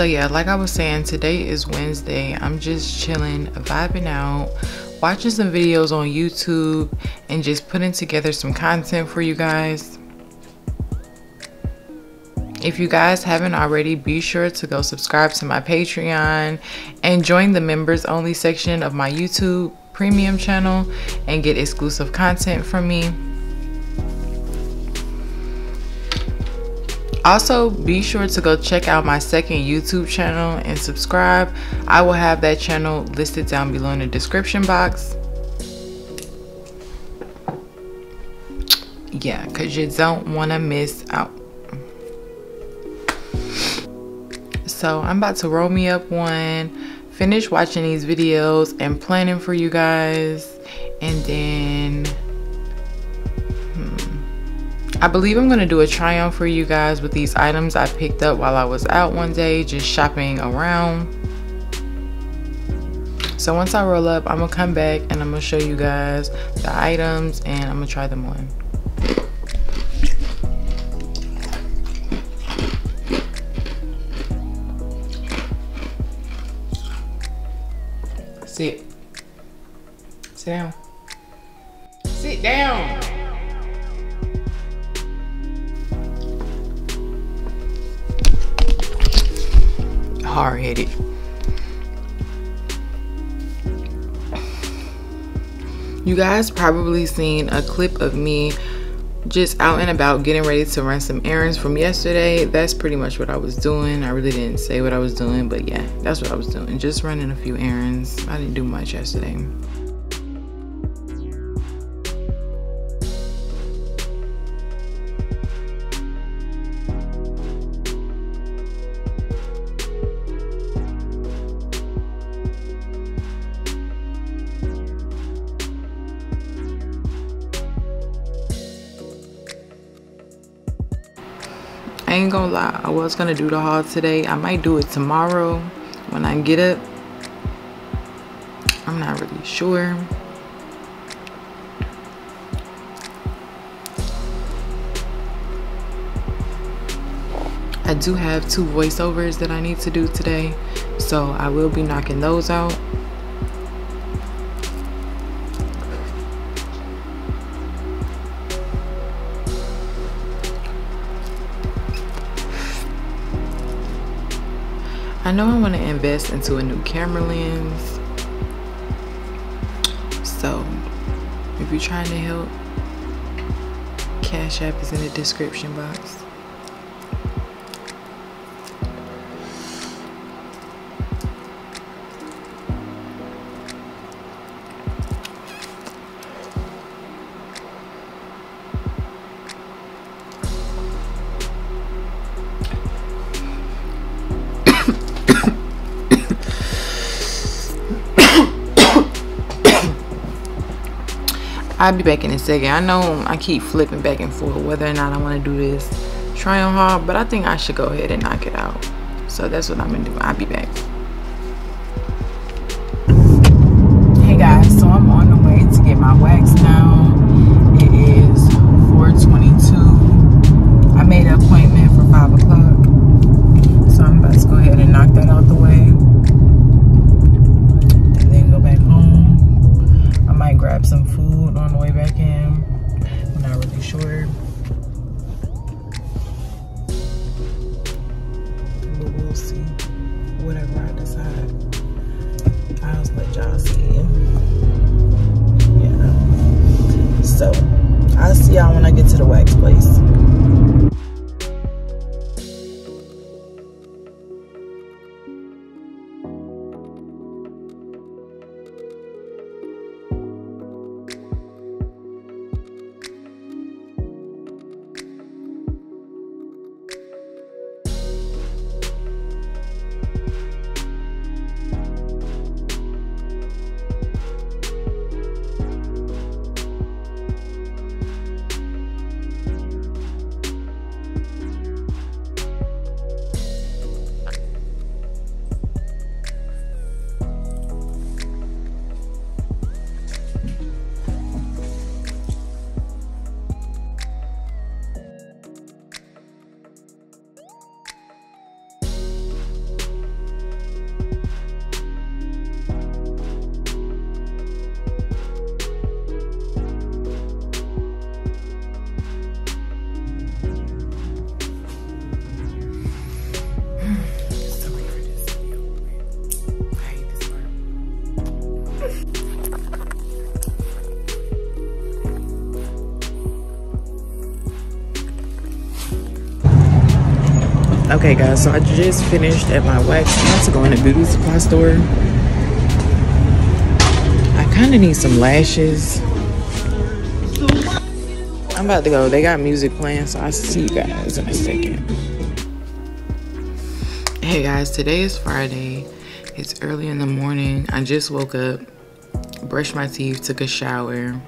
So yeah like i was saying today is wednesday. I'm just chilling vibing out watching some videos on youtube and just putting together some content for you guys. If you guys haven't already be sure to go subscribe to my patreon and join the members only section of my youtube premium channel and get exclusive content from me Also, be sure to go check out my second YouTube channel and subscribe. I will have that channel listed down below in the description box. Yeah, because you don't want to miss out. So, I'm about to roll me up one, finish watching these videos and planning for you guys. And then I believe I'm to do a try on for you guys with these items I picked up while I was out one day just shopping around. So once I roll up, I'm to come back and I'm to show you guys the items and I'm to try them on. Hard-headed. You guys probably seen a clip of me just out and about getting ready to run some errands from yesterday. That's pretty much what I was doing. I really didn't say what I was doing, but yeah, that's what I was doing. Just running a few errands. I didn't do much yesterday. Gonna lie, I was gonna do the haul today. I might do it tomorrow when I get up. I'm not really sure. I do have two voiceovers that I need to do today, so I will be knocking those out. I know I want to invest into a new camera lens. So, if you're trying to help, Cash App is in the description box. I'll be back in a second. I know I keep flipping back and forth whether or not I want to do this try on haul, but I think I should go ahead and knock it out. So that's what I'm going to do. I'll be back. We'll see. Whatever I decide. I'll let y'all see. Yeah. So, I'll see y'all when I get to the wax place. Okay guys, so I just finished at my wax. I'm about to go in the beauty supply store. I kind of need some lashes. I'm about to go. They got music playing, so I'll see you guys in a second. Hey guys, today is Friday. It's early in the morning. I just woke up, brushed my teeth, took a shower.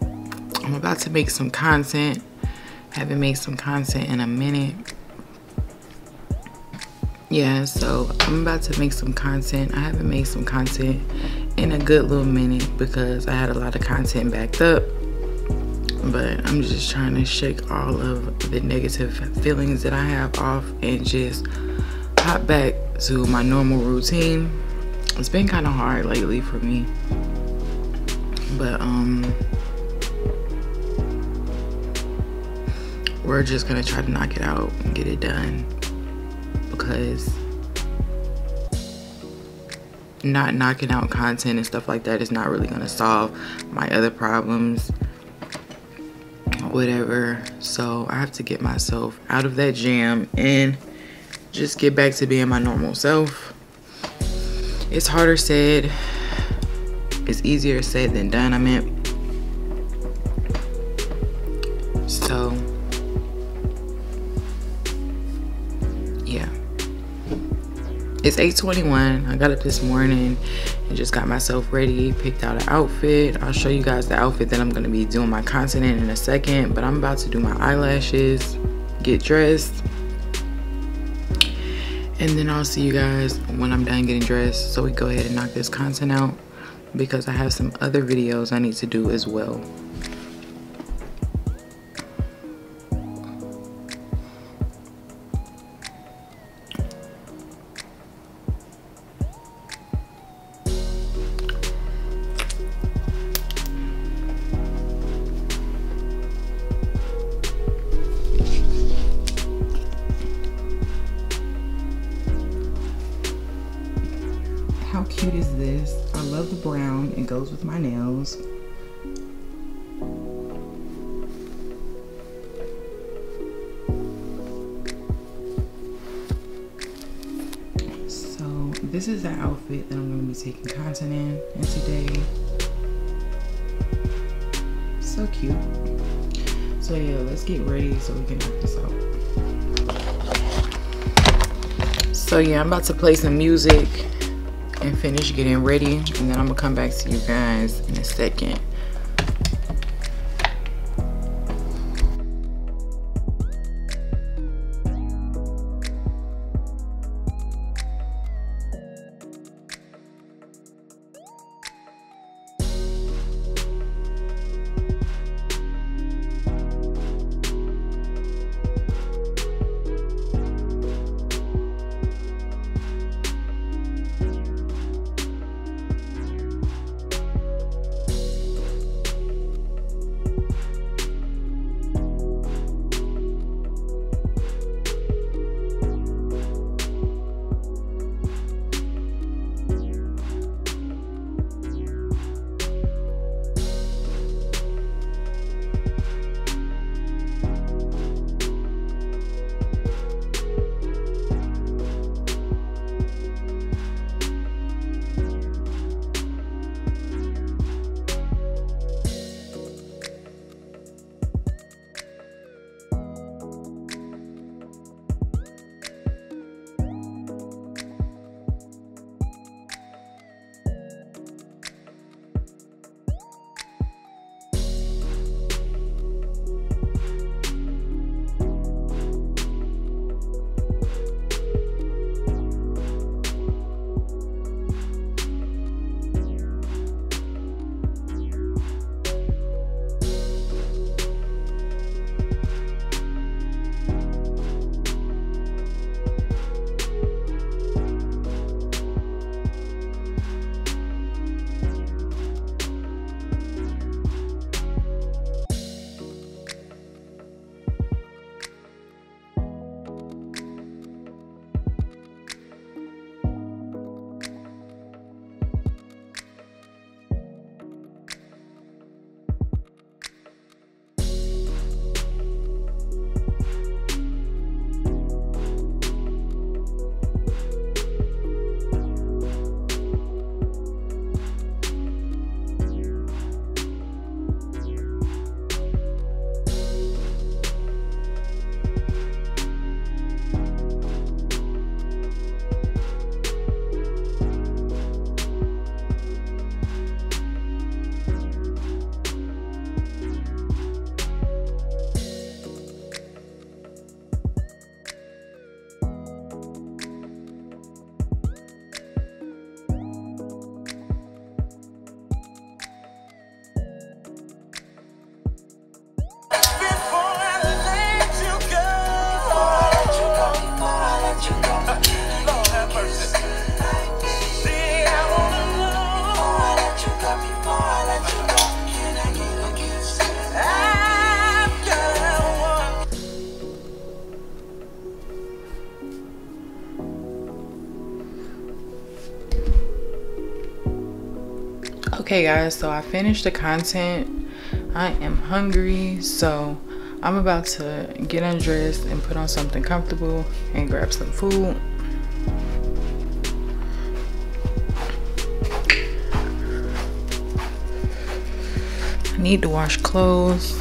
I'm about to make some content haven't made some content in a minute. Yeah so i'm about to make some content. I haven't made some content in a good little minute because i had a lot of content backed up. But i'm just trying to shake all of the negative feelings that i have off and just hop back to my normal routine. It's been kind of hard lately for me. But um we're just gonna try to knock it out and get it done. Because not knocking out content and stuff like that is not really gonna solve my other problems. Whatever. So i have to get myself out of that jam and just get back to being my normal self. It's harder said it's easier said than done i meant. So it's 8.21 i got up this morning and just got myself ready picked out an outfit. I'll show you guys the outfit that i'm going to be doing my content in in a second but i'm about to do my eyelashes get dressed and then i'll see you guys when i'm done getting dressed. So we go ahead and knock this content out because i have some other videos i need to do as well goes with my nails. So this is the outfit that I'm going to be taking content in, in today. So cute. So yeah, let's get ready so we can knock this out. So yeah, I'm about to play some music and finish getting ready and then I'm gonna come back to you guys in a second. Okay, guys, so I finished the content. I am hungry, so I'm about to get undressed and put on something comfortable and grab some food. I need to wash clothes.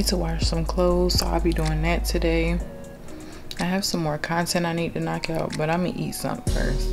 Need to wash some clothes, so I'll be doing that today. I have some more content I need to knock out, but I'm gonna eat something first.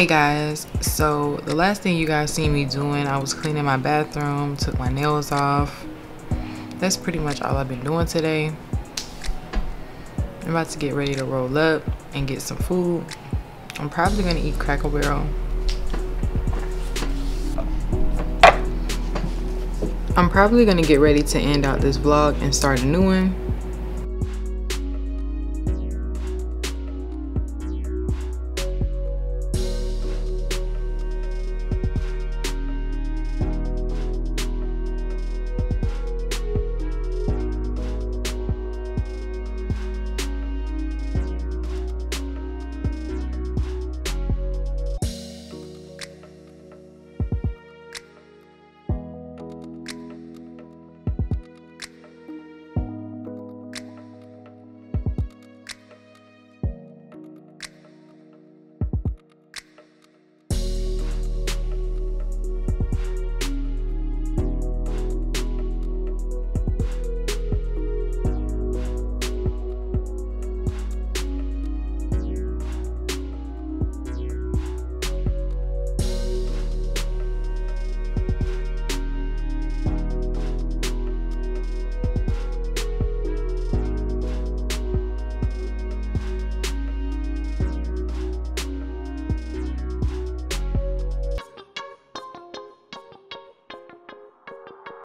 Hey guys, so the last thing you guys seen me doing, I was cleaning my bathroom, took my nails off. That's pretty much all I've been doing today. I'm about to get ready to roll up and get some food. I'm probably gonna eat Cracker Barrel. I'm probably gonna get ready to end out this vlog and start a new one